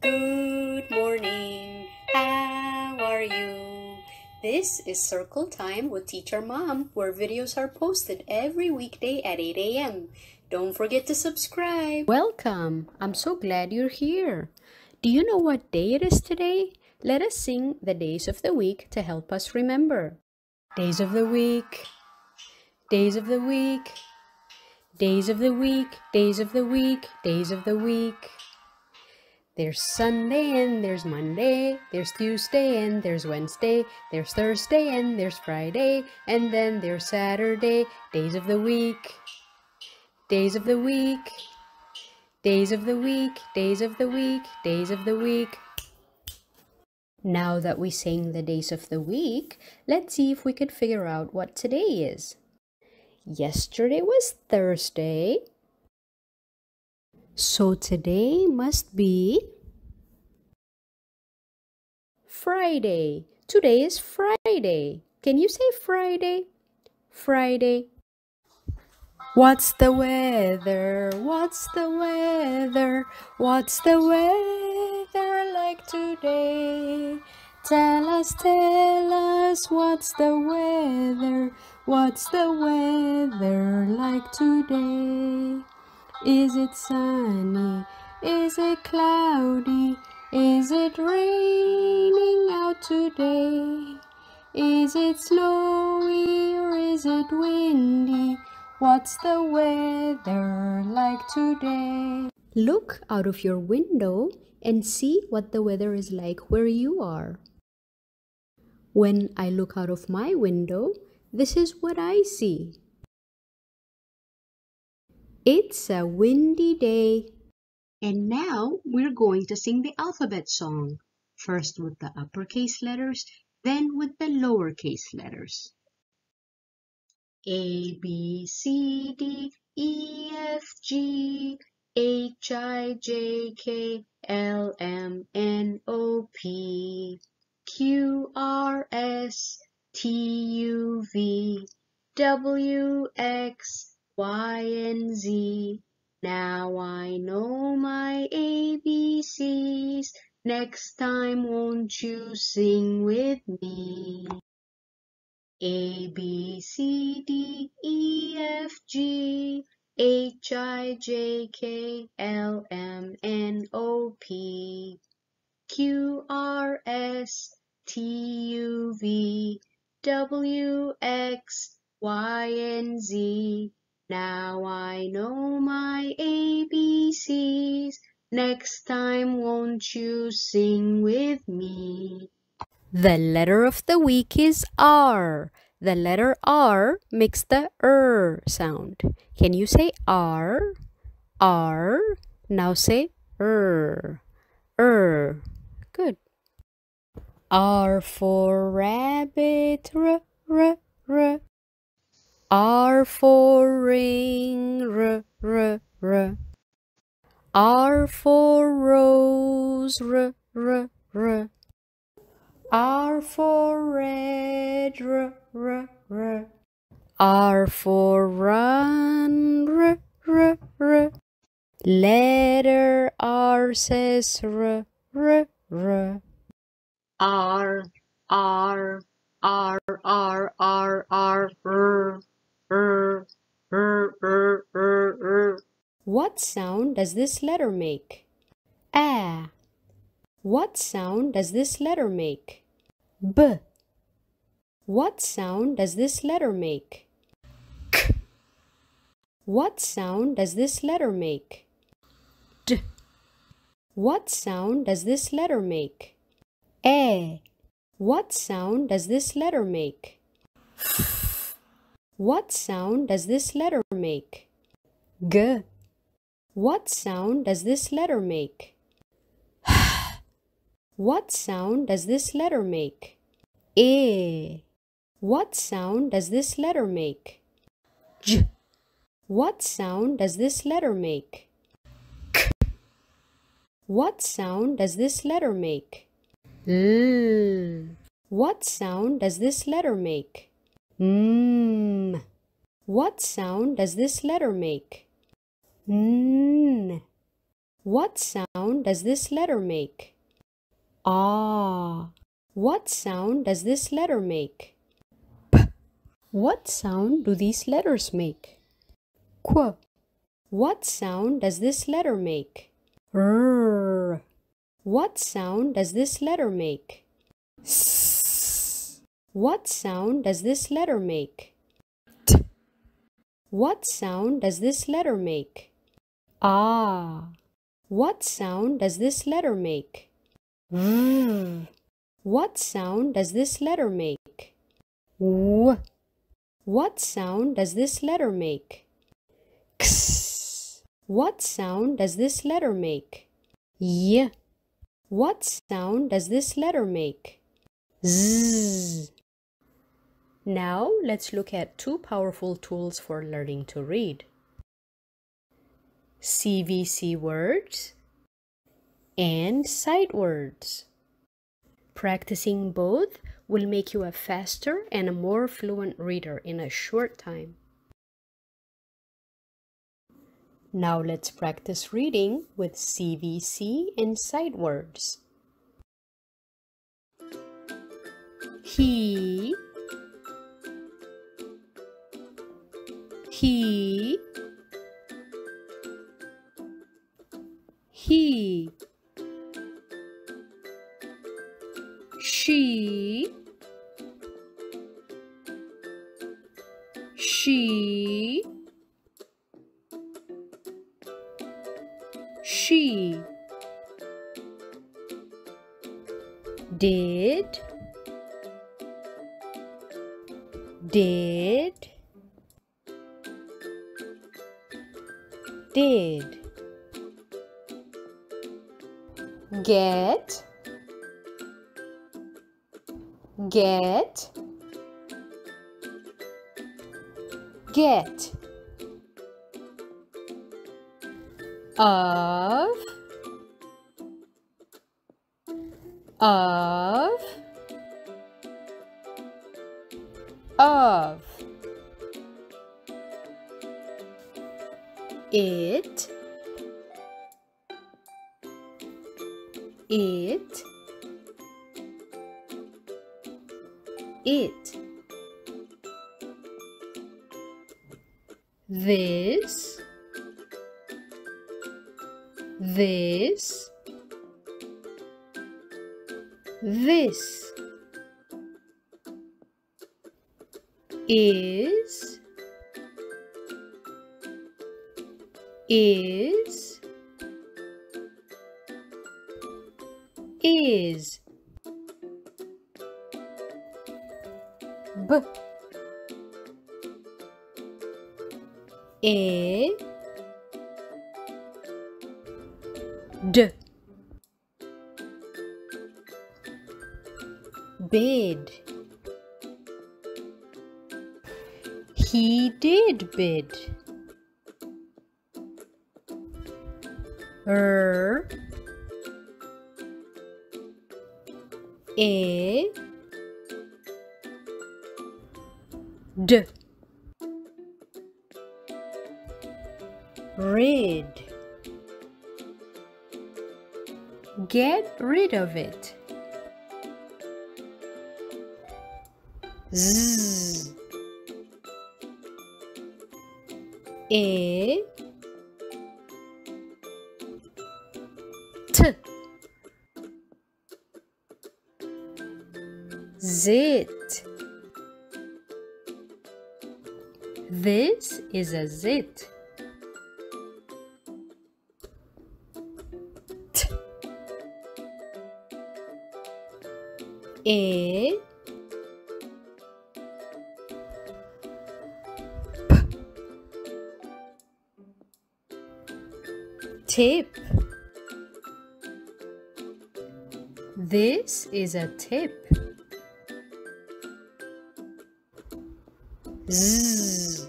Good morning. How are you? This is Circle Time with Teacher Mom, where videos are posted every weekday at 8 a.m. Don't forget to subscribe. Welcome. I'm so glad you're here. Do you know what day it is today? Let us sing the days of the week to help us remember. Days of the week. Days of the week. Days of the week. Days of the week. Days of the week. There's Sunday and there's Monday, there's Tuesday and there's Wednesday, there's Thursday and there's Friday, and then there's Saturday, days of the week. Days of the week. Days of the week, days of the week, days of the week. Now that we sang the days of the week, let's see if we could figure out what today is. Yesterday was Thursday. So today must be Friday. Today is Friday. Can you say Friday? Friday. What's the weather? What's the weather? What's the weather like today? Tell us, tell us, what's the weather? What's the weather like today? Is it sunny? Is it cloudy? Is it raining out today? Is it snowy or is it windy? What's the weather like today? Look out of your window and see what the weather is like where you are. When I look out of my window, this is what I see. It's a windy day. And now we're going to sing the alphabet song. First with the uppercase letters, then with the lowercase letters. A, B, C, D, E, F, G, H, I, J, K, L, M, N, O, P, Q, R, S, T, U, V, W, X, Y and Z. Now I know my ABCs. Next time won't you sing with me? A, B, C, D, E, F, G, H, I, J, K, L, M, N, O, P, Q, R, S, T, U, V, W, X, Y, and Z. Now I know my ABCs. Next time won't you sing with me? The letter of the week is R. The letter R makes the R sound. Can you say R? R. Now say R. R. Good. R for rabbit. R, r, r. R for ring, r, r, r. R for rose, r, r, r. R for red, r, r, r. R for run, r, r, r. Letter R says r, r, r. R, R, R, R, R, R, R. What sound does this letter make? A. What sound does this letter make? B. What sound does this letter make? K. What sound does this letter make? D. What sound does this letter make? A. What sound does this letter make? What sound does this letter make? G. What sound does this letter make? what sound does this letter make? A. What sound does this letter make? J. What sound does this letter make? K. What sound does this letter make? L. What sound does this letter make? Mmm. What sound does this letter make? N. What sound does this letter make? Ah. What sound does this letter make? P. What sound do these letters make? Qu. What sound does this letter make? R. What sound does this letter make? S. What sound does this letter make? T. What sound does this letter make? Ah. What sound does this letter make? V. What sound does this letter make? W. What sound does this letter make? X. What sound does this letter make? Y. What sound does this letter make? Z. Now let's look at two powerful tools for learning to read. CVC words and sight words. Practicing both will make you a faster and a more fluent reader in a short time. Now let's practice reading with CVC and sight words. He, he, he. She. She. She. Did. Did did. Get. Get. Get. Of. Of. of this this is is is. B. A bid er a d. Rid. Get rid of it. Z a t zit this is a zit. T. A. Tip. This is a tip. Z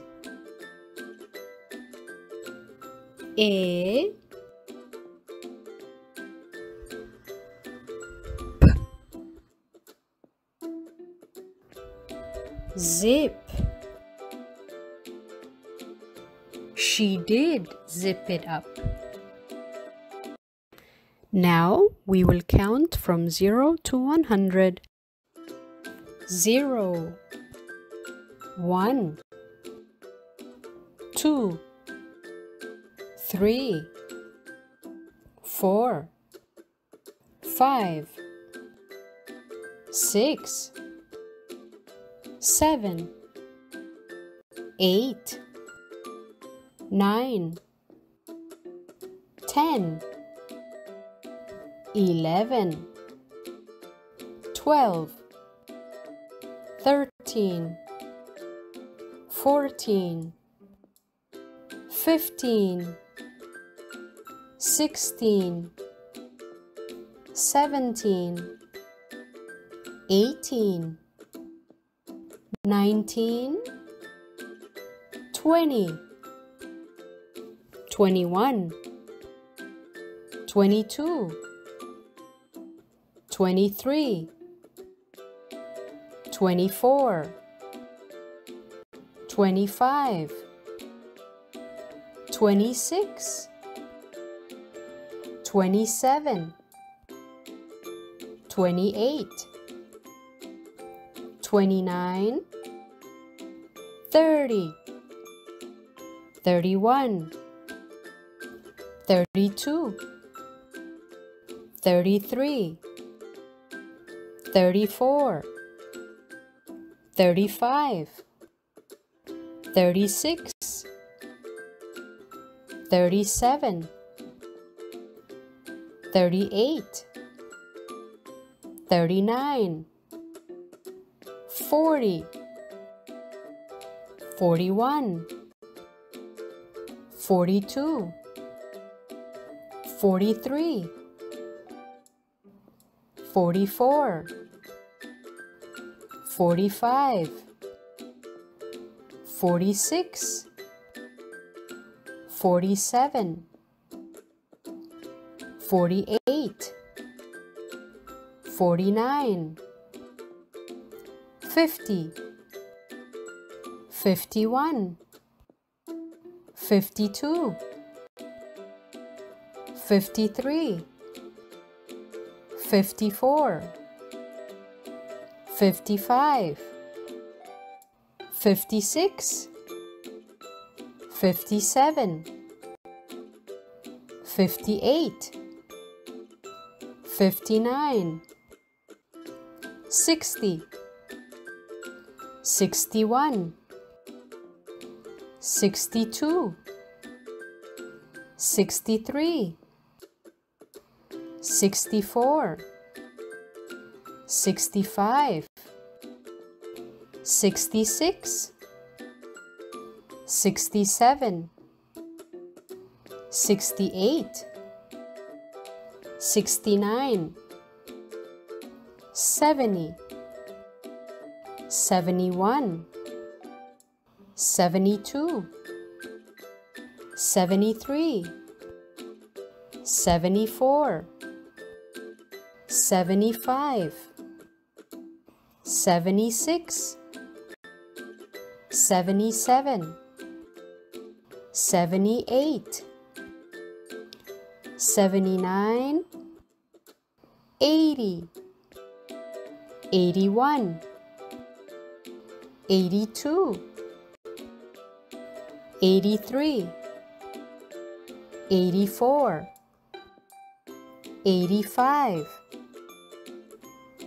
A P Zip She did zip it up. Now we will count from 0 to 100. 0 1 2 3 4 5 6 7 8 9 10 11 12 13 14 15 16 17 18 19 20 21 22 23 24 25 26 27 28 29 30 31 32 33 34 35 36 37 38 39 40 41 42 43 44 45 46 47 48 49 50 51 52 53 54 55 56 57 58 59 60 61 62 63 64 65 66 67 68 69 70 71 72 73 74 75 76 77 78 79 80 81 82 83 84 85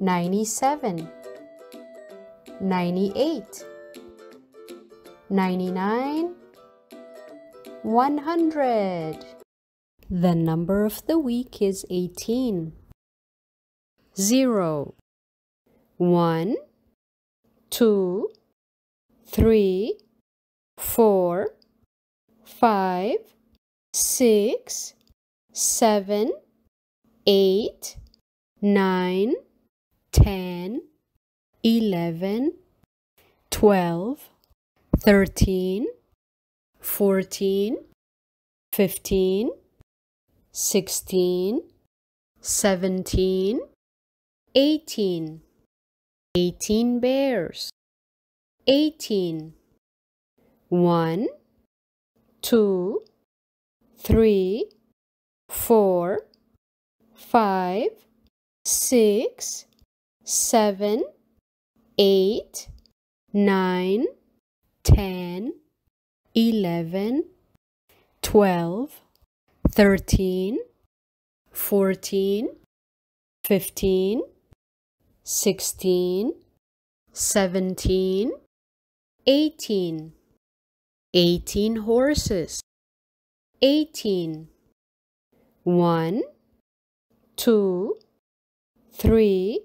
97 98 99 100 The number of the week is 18 0 1 2 3 4 5 6 7 eight, nine, ten, eleven, twelve, thirteen, fourteen, fifteen, sixteen, seventeen, eighteen, eighteen bears, eighteen, one, two, three, four, five, six, seven, eight, nine, ten, eleven, twelve, thirteen, fourteen, fifteen, sixteen, seventeen, eighteen, eighteen horses, eighteen, one, two, three,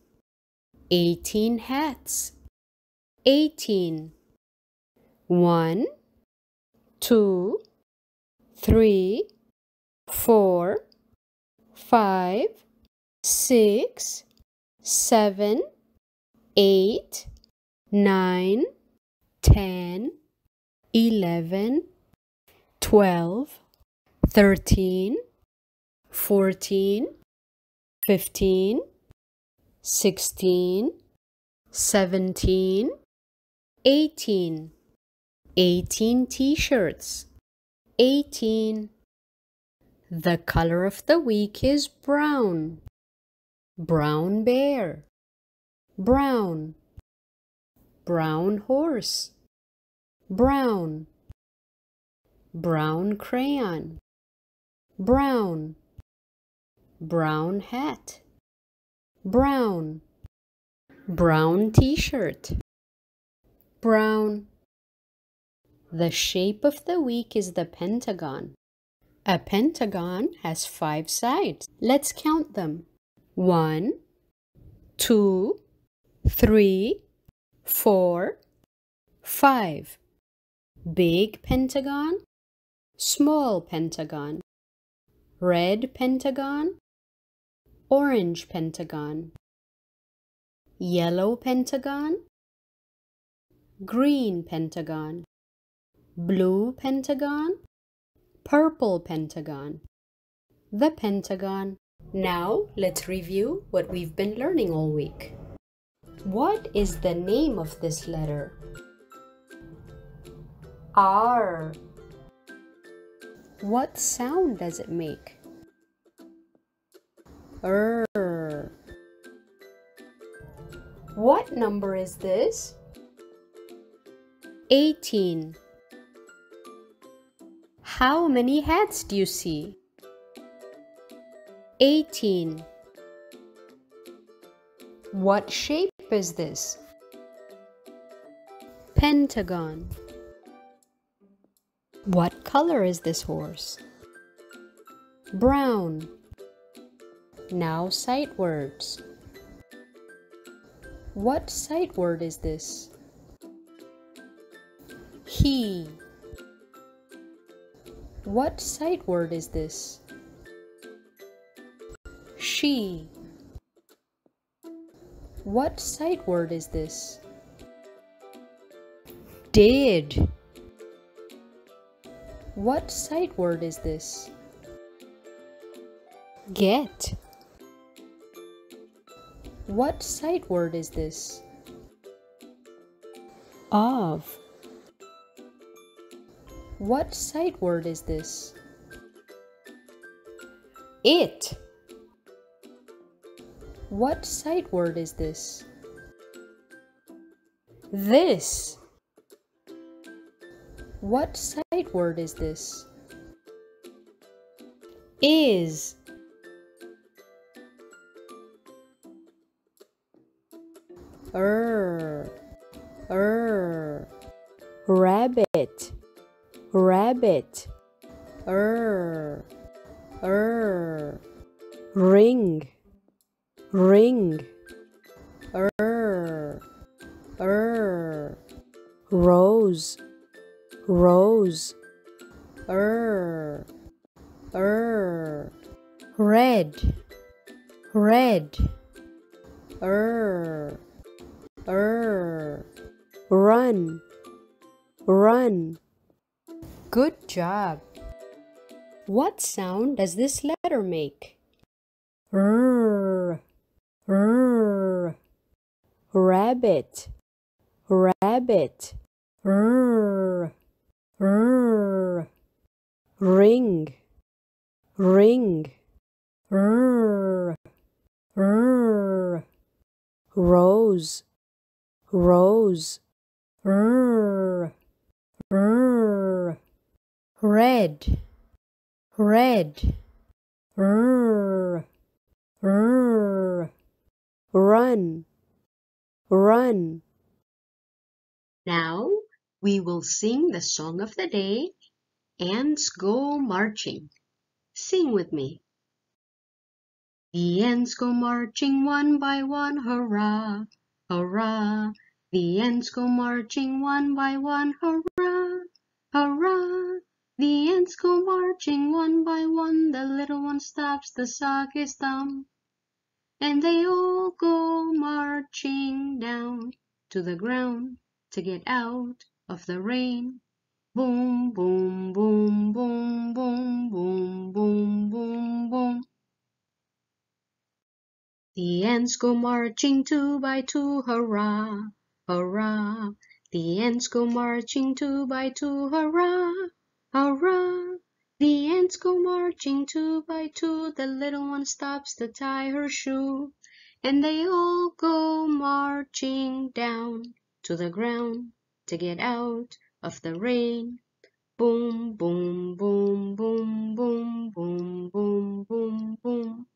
eighteen hats, eighteen, one, two, three, four, five, six, seven, eight, nine, ten, eleven, twelve, thirteen, fourteen, fifteen, sixteen, seventeen, eighteen, eighteen t-shirts, eighteen. The color of the week is brown. Brown bear. Brown. Brown horse. Brown. Brown crayon. Brown. Brown hat. Brown. Brown t-shirt. Brown. The shape of the week is the pentagon. A pentagon has five sides. Let's count them. One, two, three, four, five. Big pentagon, small pentagon, red pentagon, orange pentagon, yellow pentagon, green pentagon, blue pentagon, purple pentagon, the pentagon. Now let's review what we've been learning all week. What is the name of this letter? R. What sound does it make? R. What number is this? 18. How many heads do you see? 18. What shape is this? Pentagon. What color is this horse? Brown. Now sight words. What sight word is this? He. What sight word is this? She. What sight word is this? Did. What sight word is this? Get. What sight word is this? Of. What sight word is this? It. What sight word is this? This. What sight word is this? Is. Er. Er. Rabbit. Rabbit. Does this letter make? R. R. Rabbit. Rabbit. R. R. Ring. Ring. R. R. Rose. Rose. R. R. Red. Red. R. R. Run. Run. Now we will sing the song of the day, Ants Go Marching. Sing with me. The ants go marching one by one, hurrah, hurrah. The ants go marching one by one, hurrah, hurrah. The ants go marching one by one, the little one stops, the sock is dumb. And they all go marching down to the ground to get out of the rain. Boom, boom, boom, boom, boom, boom, boom, boom, boom. The ants go marching two by two, hurrah, hurrah. The ants go marching two by two, hurrah, hurrah. The ants go marching two by two, the little one stops to tie her shoe. And they all go marching down to the ground to get out of the rain. Boom, boom, boom, boom, boom, boom, boom, boom, boom.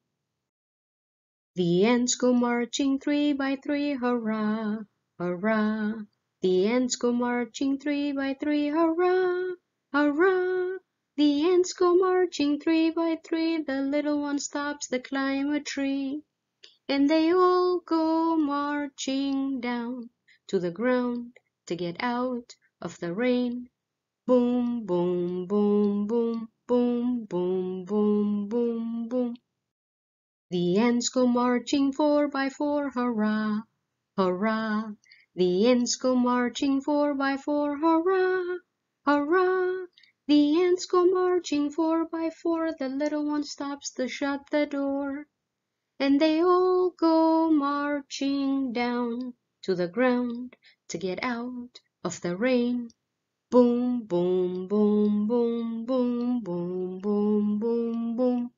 The ants go marching three by three, hurrah, hurrah. The ants go marching three by three, hurrah, hurrah. The ants go marching three by three, the little one stops to climb a tree. And they all go marching down to the ground to get out of the rain. Boom, boom, boom, boom, boom, boom, boom, boom, boom. The ants go marching four by four, hurrah, hurrah. The ants go marching four by four, hurrah, hurrah. The ants go marching four by four, the little one stops to shut the door. And they all go marching down to the ground to get out of the rain. Boom, boom, boom, boom, boom, boom, boom, boom, boom.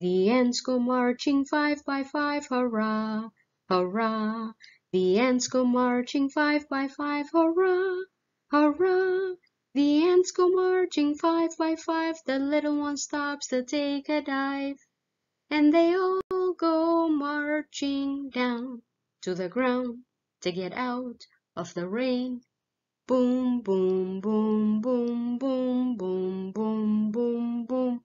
The ants go marching five by five, hurrah, hurrah. The ants go marching five by five, hurrah, hurrah. The ants go marching five by five, the little one stops to take a dive. And they all go marching down to the ground to get out of the rain. Boom, boom, boom, boom, boom, boom, boom, boom, boom.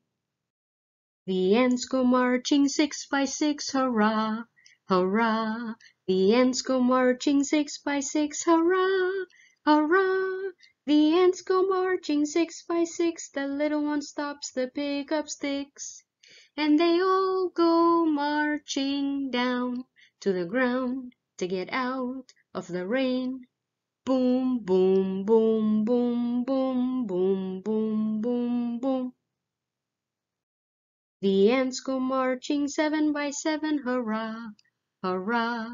The ants go marching six by six, hurrah, hurrah. The ants go marching six by six, hurrah, hurrah. The ants go marching six by six, the little one stops to pick up sticks. And they all go marching down to the ground to get out of the rain. Boom, boom, boom, boom, boom, boom, boom, boom, boom. The ants go marching seven by seven, hurrah, hurrah.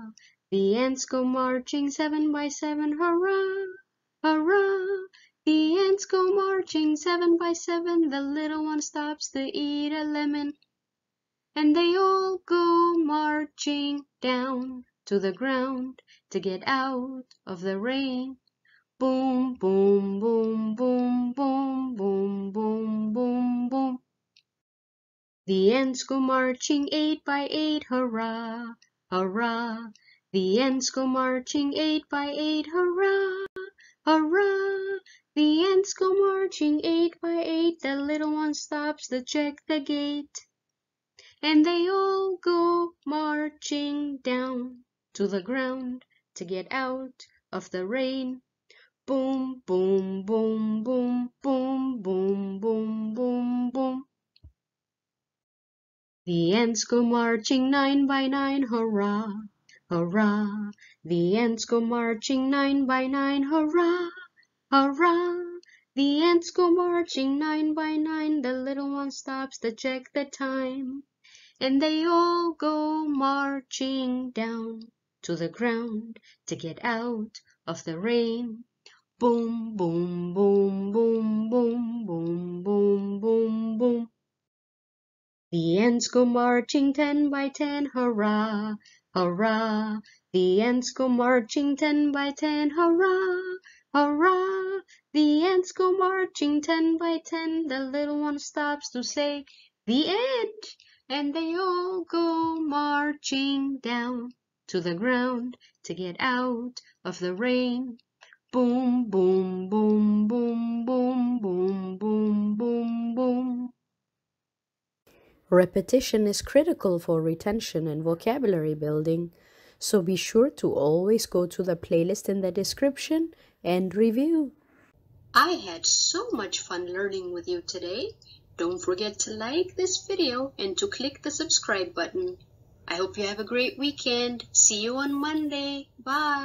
The ants go marching seven by seven, hurrah, hurrah. The ants go marching seven by seven, the little one stops to eat a lemon. And they all go marching down to the ground to get out of the rain. Boom, boom, boom, boom, boom, boom, boom, boom, boom. The ants go marching eight by eight, hurrah, hurrah. The ants go marching eight by eight, hurrah, hurrah. The ants go marching eight by eight, the little one stops to check the gate. And they all go marching down to the ground to get out of the rain. Boom, boom, boom, boom, boom, boom, boom, boom, boom. The ants go marching nine by nine, hurrah, hurrah. The ants go marching nine by nine, hurrah, hurrah. The ants go marching nine by nine, the little one stops to check the time. And they all go marching down to the ground to get out of the rain. Boom, boom, boom, boom, boom, boom, boom, boom, boom. The ants go marching ten by ten, hurrah, hurrah. The ants go marching ten by ten, hurrah, hurrah. The ants go marching ten by ten, the little one stops to say, the end. And they all go marching down to the ground to get out of the rain. Boom, boom, boom, boom, boom, boom, boom, boom, boom. Repetition is critical for retention and vocabulary building, so be sure to always go to the playlist in the description and review. I had so much fun learning with you today. Don't forget to like this video and to click the subscribe button. I hope you have a great weekend. See you on Monday. Bye.